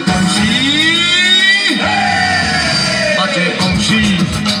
恭喜，把这恭喜。